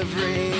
every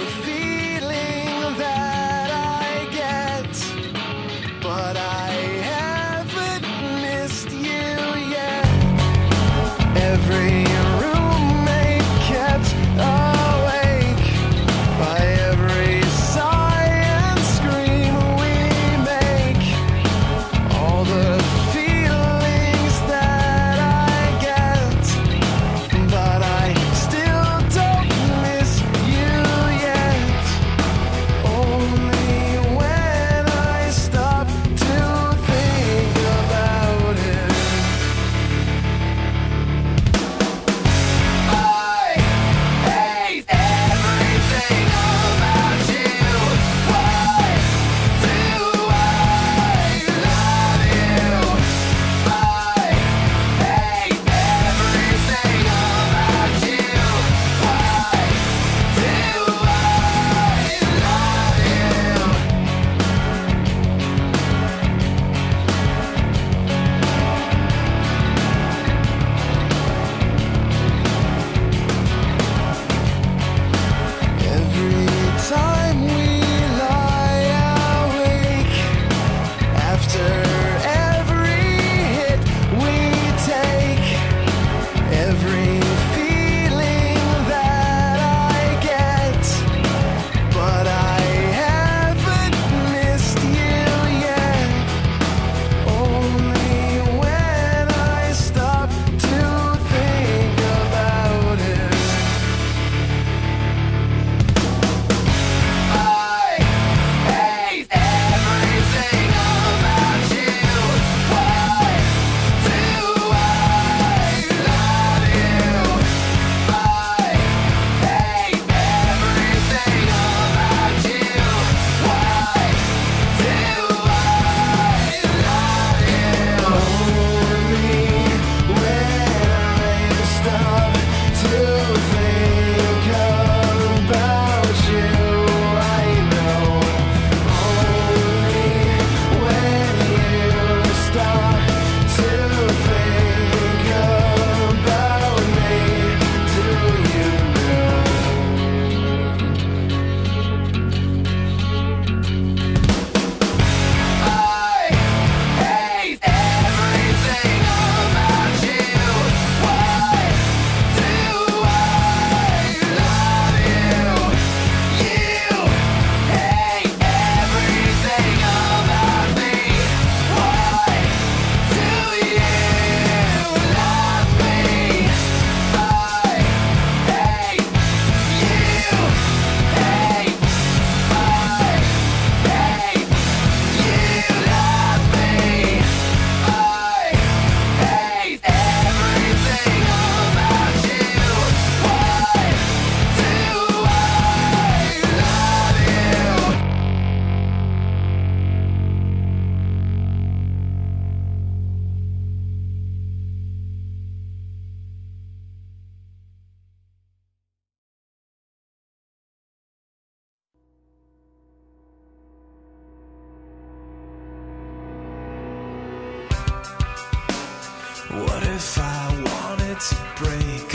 What if I wanted to break?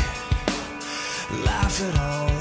Laugh at all.